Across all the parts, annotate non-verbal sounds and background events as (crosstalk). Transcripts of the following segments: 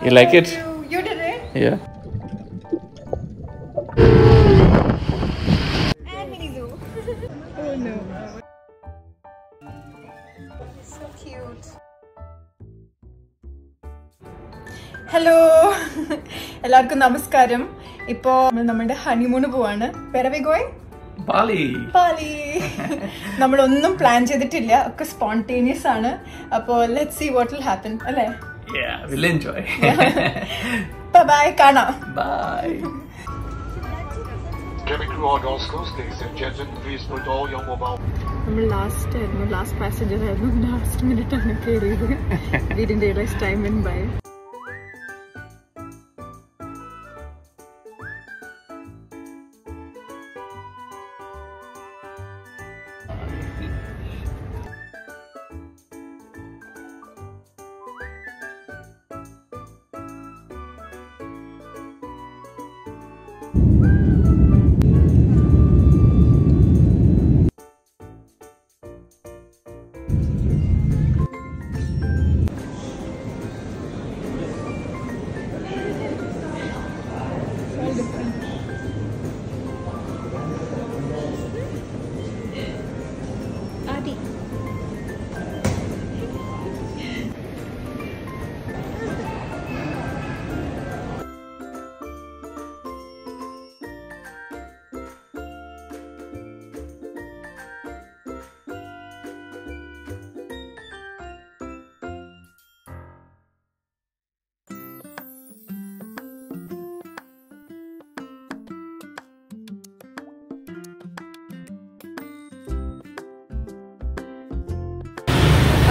You like it? You, you did it. Yeah. And mini zoo. (laughs) oh no. So cute. Hello (laughs) എല്ലാവർക്കും നമസ്കാരം ഇപ്പോ നമ്മുടെ honeymoon പോവാണ് വെറവി going Bali. പാലി നമ്മളൊന്നും plan ചെയ്തിട്ടില്ല ഒക്കെ സ്പോണ്ടേനിയസ് ആണ് അപ്പോ let see what will happen അല്ലേ Yeah, (laughs) we'll enjoy. (laughs) ബൈ കാണാം Bye. Cabin crew all doors closed, ladies and gentlemen. Please put all your mobile നമ്മൾ ലാസ്റ്റ് ആയിരുന്നു ലാസ്റ്റ് പാസഞ്ചർ ആയിരുന്നു ലാസ്റ്റ് മിനിറ്റ് ആണ് കയറിയത് വീടിന്റെ റിയലൈസ് ടൈം ഇൻ ബൈ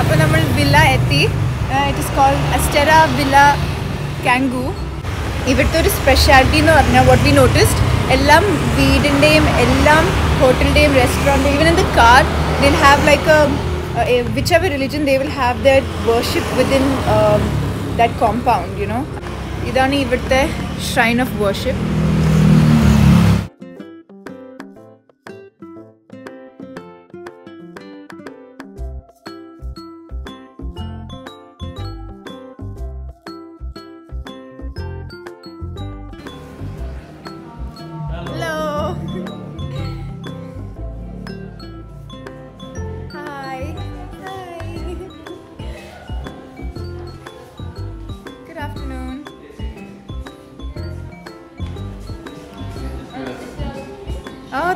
അപ്പോൾ നമ്മൾ വില്ല എത്തി. It is called Astera villa Canggu ഇവിടുത്തെ ഒരു സ്പെഷ്യാലിറ്റി എന്ന് പറഞ്ഞാൽ വാട്ട് വി നോട്ടിസ്ഡ് എല്ലാം വീടിന്റെയും എല്ലാം ഹോട്ടലിന്റെയും restaurant even in the car they'll have like which ever religion they will have the worship within that compound you know ഇതാണ് ഇവിടുത്തെ shrine of worship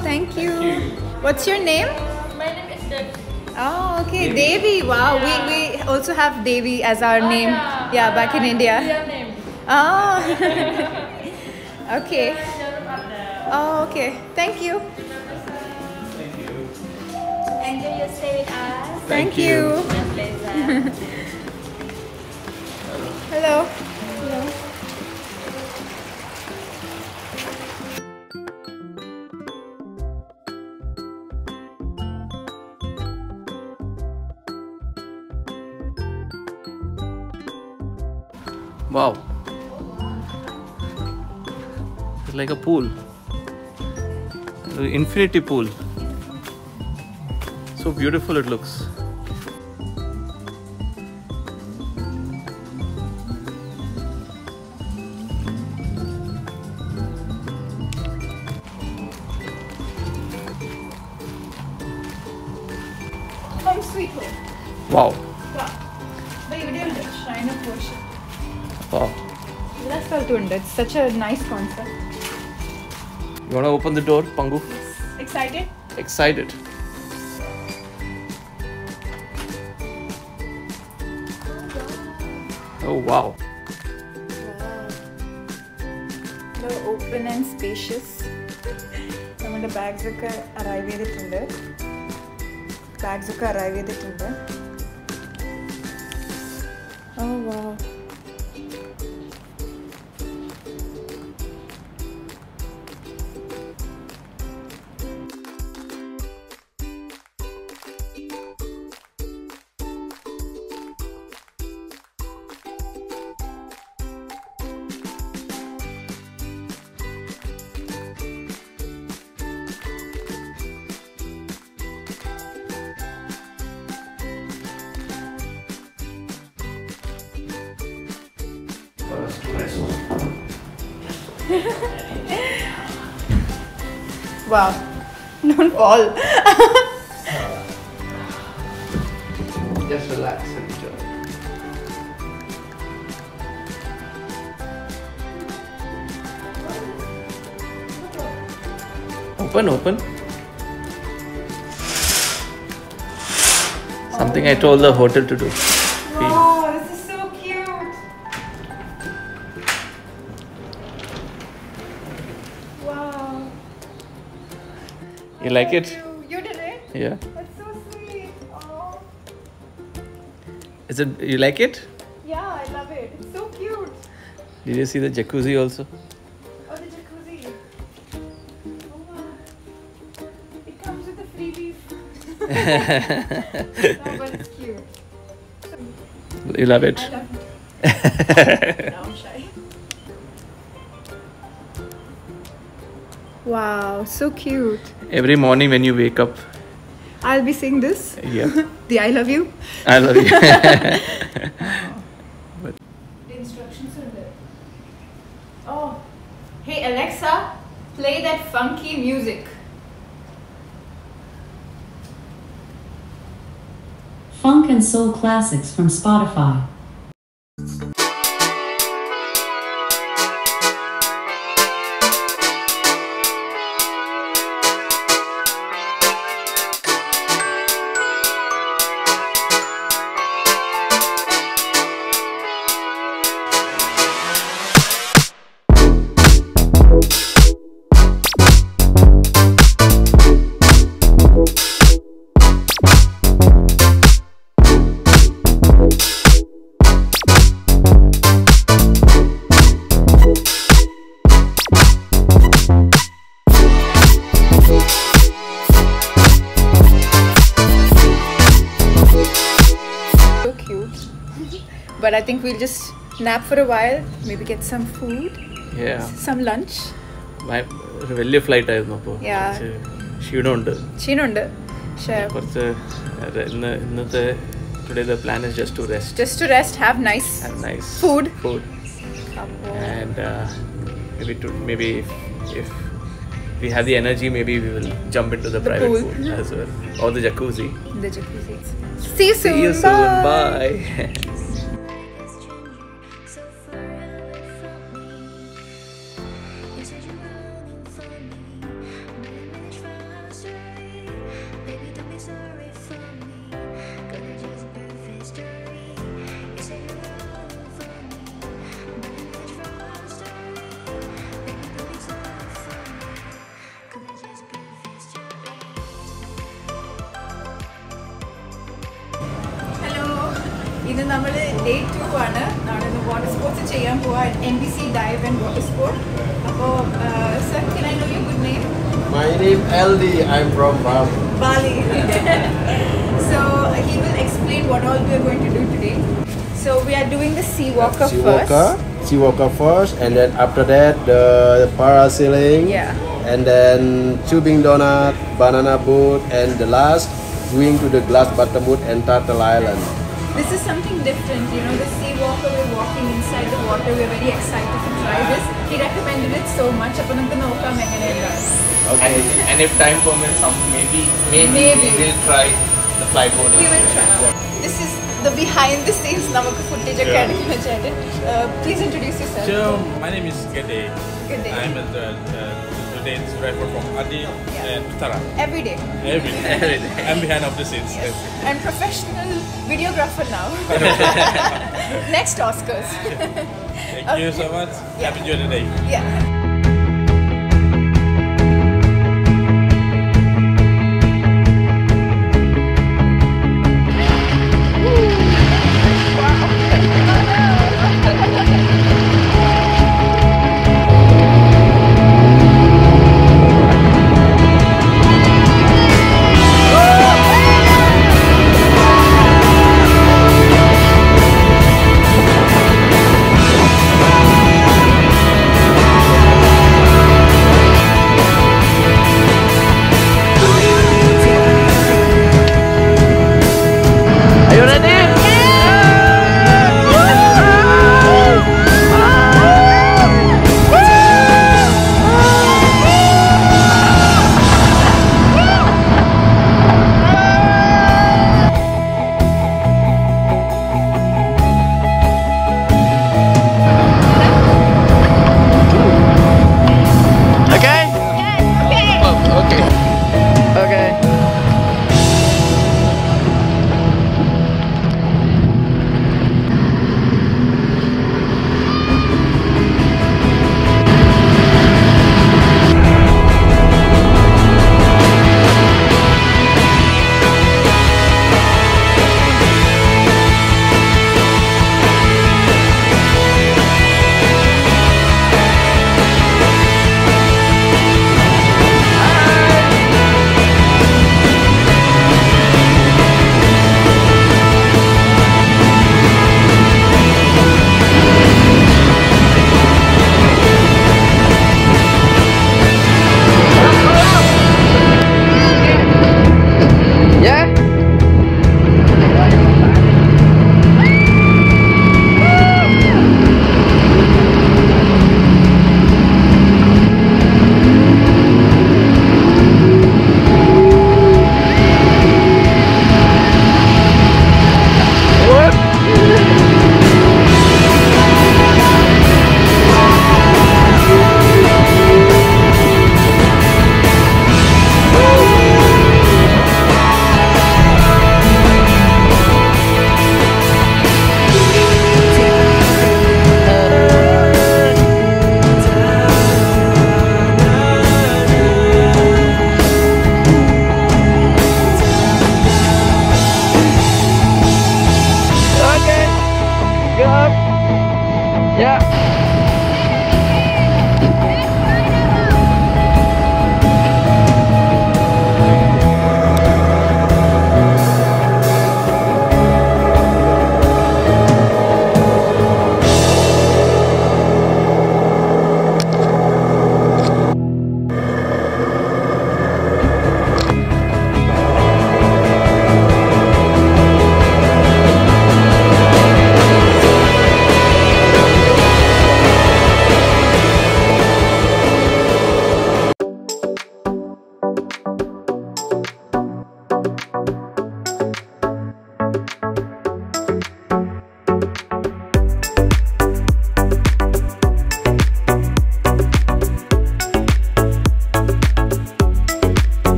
Oh, thank you. What's your name? My name is Dev. Oh, okay, Devi. Wow, we, we also have Devi as our oh, name. yeah. Yeah, back in India. Your name. Oh. (laughs) okay. Sharon Abdel. Oh, okay. Thank you. Thank you. Enjoy your stay with us. Thank you. My pleasure. (laughs) Hello. It's like a pool, infinity pool. So beautiful it looks. Wow. Wow. That's It's such a nice concept. You wanna open the door, Pangu? Excited Excited. Oh wow. Open and spacious നമ്മുടെ bags ഒക്കെ arrive ചെയ്തിട്ടുണ്ട് bags ഒക്കെ arrive ചെയ്തിട്ടുണ്ട് ഓ വാ Wow. (laughs) Don't fall. (laughs) Just relax and enjoy. Open, open. Something I told the hotel to do. You like it? You, you did it? Yeah. That's so sweet. Oh. Is it? You like it? Yeah, I love it. It's so cute. Did you see the jacuzzi also? Oh, the jacuzzi. Oh, wow. It comes with the freebies. no, but it's cute. You love it? I love it. (laughs) now I'm shy. Wow, so cute. Every morning when you wake up, I'll be saying this. yeah, (laughs) The I love you. I love you. (laughs) but The instructions are there. Oh, hey Alexa, play that funky music. Funk and Soul Classics from Spotify. but I think we'll just nap for a while, maybe get some food, yeah. some lunch. ഭയ- ഒരു വലിയ flight ആയിരുന്നു അപ്പോൾ Yeah. ക്ഷീണമുണ്ട് ക്ഷീണമുണ്ട് പക്ഷേ കുറച്ച് ര- ഇന്ന് ഇന്നത്തെ today the plan is just to rest just to rest, have nice have nice Food. food അപ്പോൾ and uh, maybe to maybe if, if we have the energy maybe we will jump into the, The private pool. pool as well or the jacuzzi the jacuzzi. See you soon. see you soon Bye. bye (laughs) നമ്മൾ day two ആണ് നാളെ ഇന്ന് water sports ചെയ്യാൻ പോവാ N B C dive and water sport അപ്പോൾ sir can I know you good name My name LD. I'm from Bali. Bali. (laughs) so he will explain what all we are going to do today. So we are doing the sea walker Sea first. walker, sea walker first, and then after that the, parasailing, Yeah. and then tubing donut, banana boat, and the last going to the glass bottom boat and Turtle Island. this is something different. You know, the sea walker, we're walking inside the water. We're very excited to try this. He recommended it so much. अपन मैंने Okay. And, if time permits, some maybe, maybe maybe we'll try the flyboard. We will try. This is the behind the scenes namaka footage yeah. academy. Uh, please introduce yourself. So my name is Gede. Gede. I'm a, a today's driver from Adi and Uthara. Every day. Every day. I'm behind of the scenes. Yes. I'm professional videographer now. (laughs) (laughs) Next Oscars. Thank (laughs) you so much. Have enjoyed the day. yeah.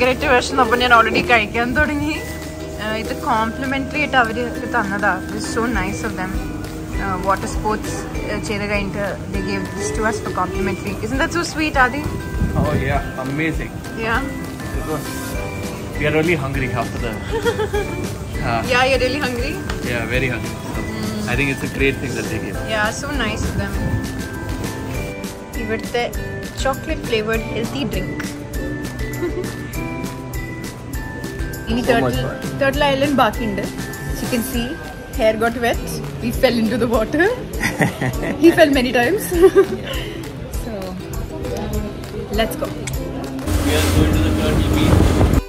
ഭയങ്കരമായിട്ട് വിഷമപ്പോൾ ഞാൻ already കഴിക്കാൻ തുടങ്ങി ആഹ് ഇത് complementary ആയിട്ട് അവർ തന്നതാ so nice of them water sports ചെയ്ത് കഴിഞ്ഞിട്ട് they gave this to us for complementary is that so sweet Adi Oh yeah, amazing. Yeah It was. We are really hungry after the. (laughs) Uh, yeah you really hungry yeah, very hungry. So I think it's a great thing that they give. Yeah so nice of dum ഇവിടുത്തെ chocolate flavoured healthy drink ഇനി turtle turtle island ബാക്കിയുണ്ട് you can C hair got wet V fell in to the water he (laughs) fell many times (laughs) so let's go We are going to the turtle beach.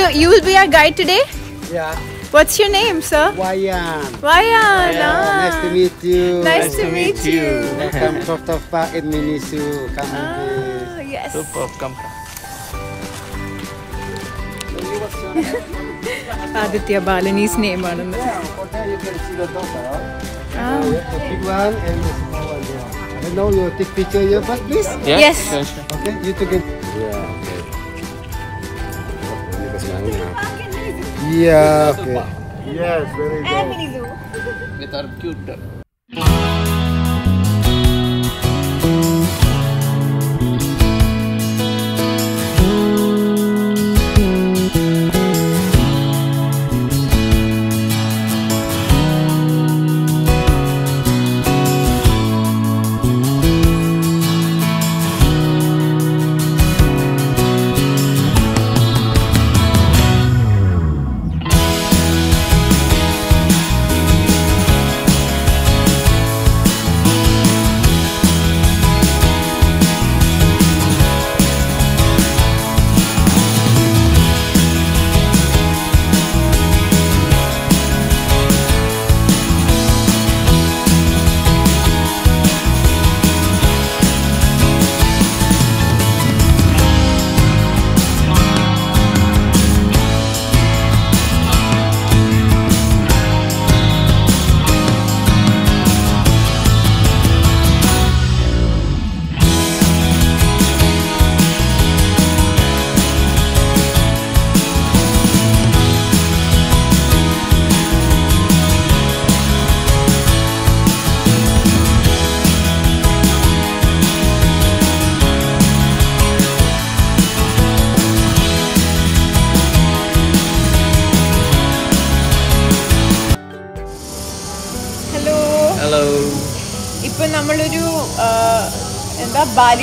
So you will be our guide today? Yeah. What's your name, sir? Wayan. Wayan. Ah. Nice to meet you. Nice, nice to, to meet, meet you. Welcome (laughs) to Tofa Minisu. Come ah, Yes. Super. Come. (laughs) Aditya Balinese name on it. Yeah, there you can see the daughter, right? Ah. The big one and the small one. Yeah. I know you take picture here, but please. Yes. yes. Okay, you together. Yeah okay. Ini kesenangan. Yeah, okay. Yes, very good.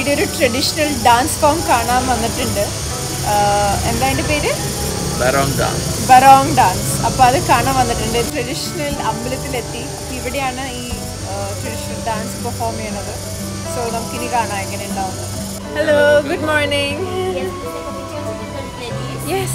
ബാലിയുടെ ഒരു traditional dance form കാണാൻ വന്നിട്ടുണ്ട്. എന്താ അതിന്റെ പേര്. ബറോങ് dance അപ്പോൾ അത് കാണാൻ വന്നിട്ടുണ്ട്. ട്രഡീഷണൽ അമ്പലത്തിലെത്തി. അപ്പോൾ ഇവിടെയാണ് ഈ ട്രഡീഷണൽ ഡാൻസ് പെർഫോം ചെയ്യണത്. സോ നമുക്കിനി കാണാം എങ്ങനെ ഉണ്ടാവുന്നത്. ഹലോ ഗുഡ് മോർണിംഗ് Yes,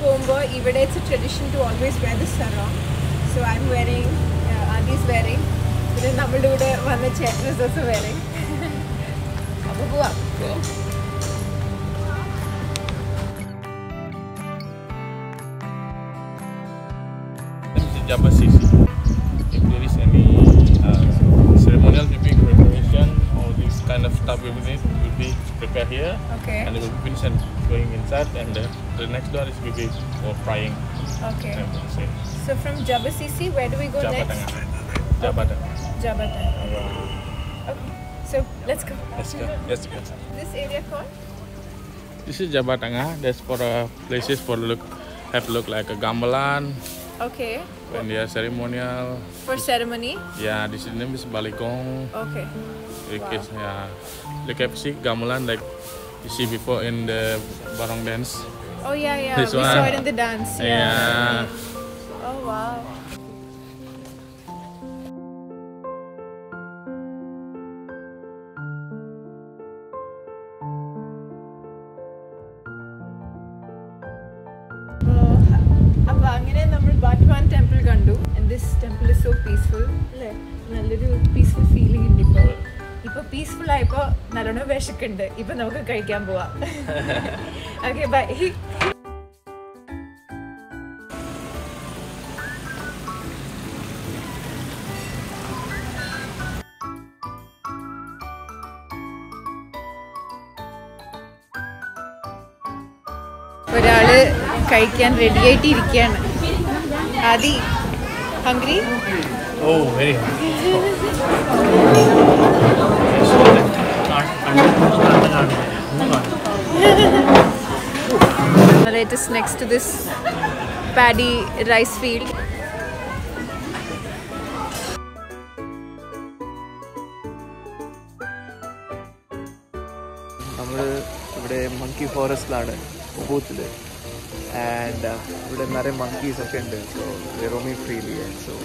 പോകുമ്പോൾ ഇവിടെ it's A tradition to always where the സറോങ് so I M wearing wearing. Wearing പിന്നെ നമ്മളുടെ കൂടെ വന്ന ചേട്ടൻസ് ഓൾസോ വെയറിങ് അപ്പോൾ പോവാം Jaba Sisi if there is any ceremonial maybe or this kind of stuff will be prepared here. Okay. and it will be sent inside and the, the next door is be for frying. Okay. So from Jabba Sisi, where do we go Jabba next? Tengah. Jabba Tengah. Jabba Tengah. Okay. So let's go. Let's go. Let's go. This area called? This is Jabba Tengah. That's for uh, places for look have look like a gamelan Okay. when they are ceremonial. For ceremony? Yeah, this name is Balikong. Okay. Which is yeah, like I see gamelan like you see before in the barong dance. Oh yeah, yeah. This we saw one. it in the dance. Yeah. Oh wow. അപ്പൊ അങ്ങനെ നമ്മൾ ബാറ്റ്വാൻ temple കണ്ടു this temple is so peaceful അല്ലേ നല്ലൊരു peaceful feeling ഉണ്ട് ഇപ്പോൾ ഇപ്പൊ peaceful ആയപ്പോ നല്ലോണം വിശക്കുണ്ട്. ഇപ്പൊ നമുക്ക് കഴിക്കാൻ പോവാം. ഓക്കെ ബൈ ഒരാൾ കഴിക്കാൻ റെഡി ആയിട്ട് ഇരിക്കുകയാണ് Adi hungry Oh, very (laughs) It is next to this paddy rice field. നമ്മൾ ഇവിടെ മങ്കി ഫോറസ്റ്റിലാണ് ബൂത്തിൽ ആൻഡ് ഇവിടെ നിറയെ മങ്കീസ് ഒക്കെ ഉണ്ട് so Romy freely so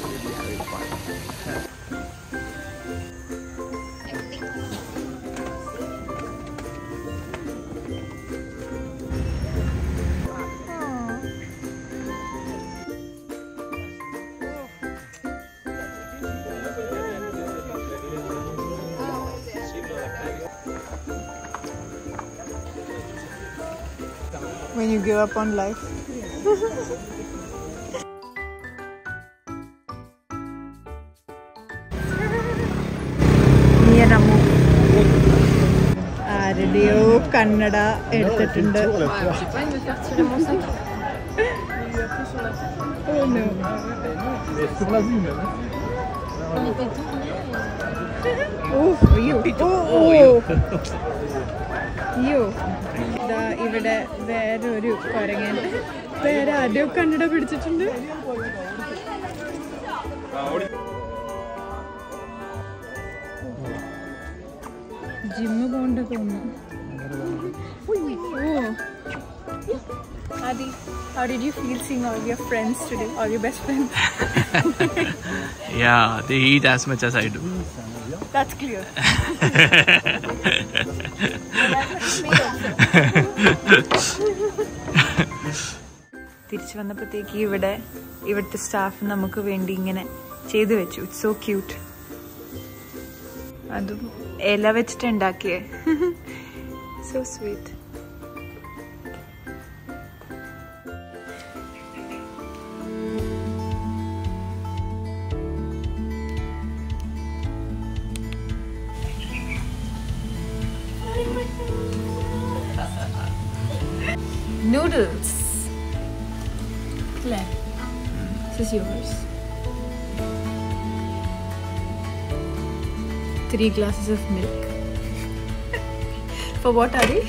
you give up on life. (laughs) ആരുടെയോ കന്നഡ എടുത്തിട്ടുണ്ട് Oh no. Oh, അയ്യോ. Oh, oh. അയ്യോ ഇതാ ഇവിടെ വേറെ ഒരു കുരങ്ങൻ വേറെ ആരോ കന്നഡ പിടിച്ചിട്ടുണ്ട് ജിമ്മ് പോണ്ട തോന്നുന്നു ഓ Adi, how did you feel seeing all your friends today? All your best friends? Yeah, they eat as much as I do. That's clear. (laughs) വന്നപ്പോഴത്തേക്ക് ഇവിടെ ഇവിടുത്തെ സ്റ്റാഫ് നമുക്ക് വേണ്ടി ഇങ്ങനെ ചെയ്തു വെച്ചു. ഇറ്റ്സ് സോ ക്യൂട്ട് അതും ഇല വെച്ചിട്ട് ഉണ്ടാക്കിയേ so (laughs) sweet yours. Three glasses of milk. For what, Adi?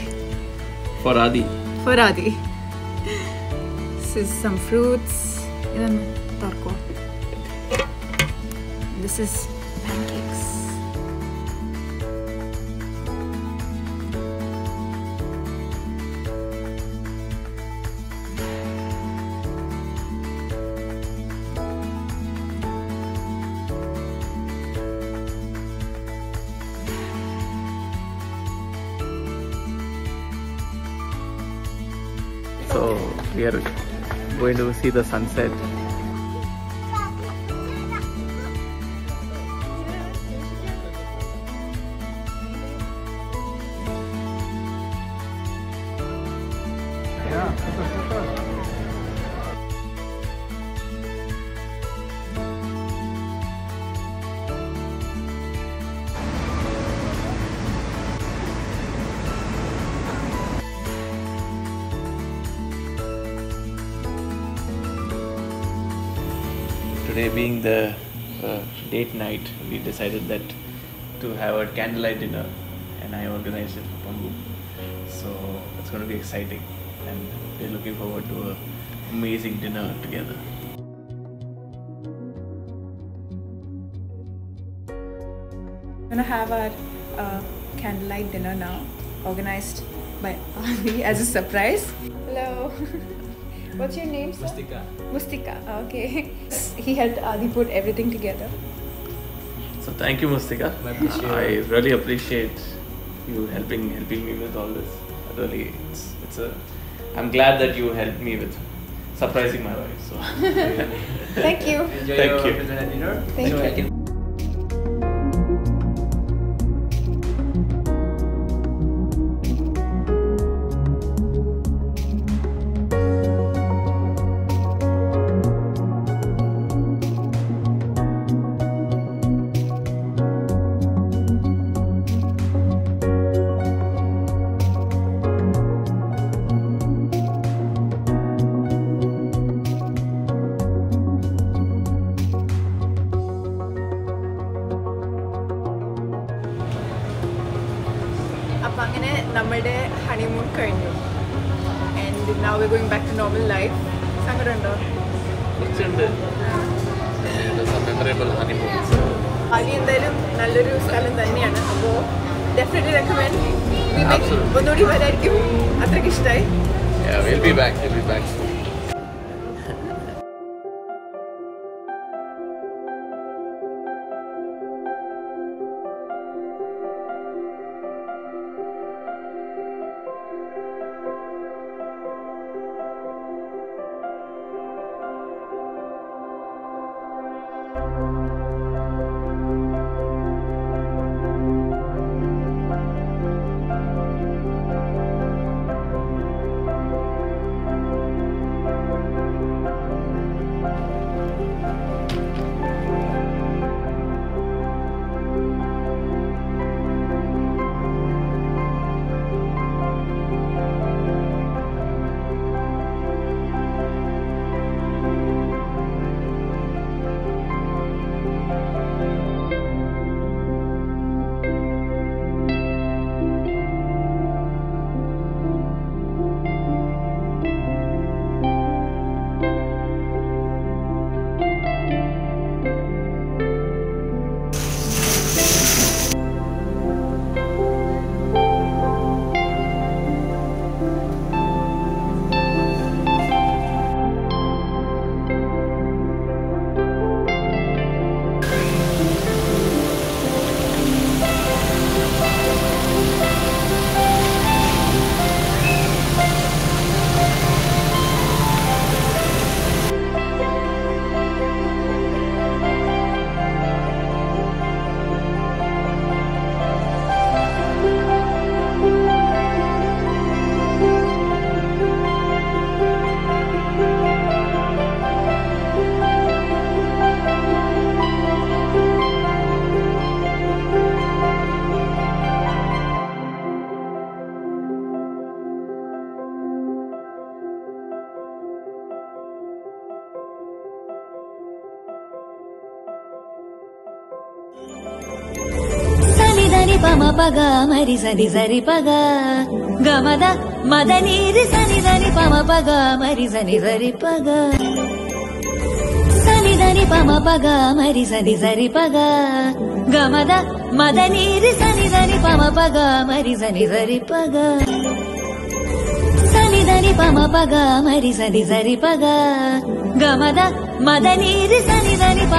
For Adi. For Adi. This is some fruits. Even tarko. This is pancakes. Going to see the sunset. Today being the uh, date night, we decided that to have a candlelight dinner, and I organized it for Pangu. So it's going to be exciting, and we're looking forward to an amazing dinner together. We're gonna have our uh, candlelight dinner now, organized by (laughs) Adi as a surprise. Hello. (laughs) What's your name, sir? Mustika. Mustika. Okay he had uh, Adi put everything together. So thank you, Mustika. I, really appreciate you helping helping me with all this. Really, it's it's a. I'm glad that you helped me with surprising my wife. So (laughs) thank you. Enjoy thank your you. dinner. Thank, you. ഒന്നുകൂടി വരായിരിക്കും അത്രയ്ക്ക് ഇഷ്ടമായി Yeah, we'll be back. We'll be back. సని మరి సని సరి పగ. గమద మద నీరి సని దని పమ పగ. మరి సని సరి పగ. సని దని పమ పగ. మరి సని సరి పగ. గమద మద నీరి సని దని పమ పగ. మరి సని సరి పగ. సని దని పమ పగ. మరి సని సరి పగ. గమద మద నీరి సని దని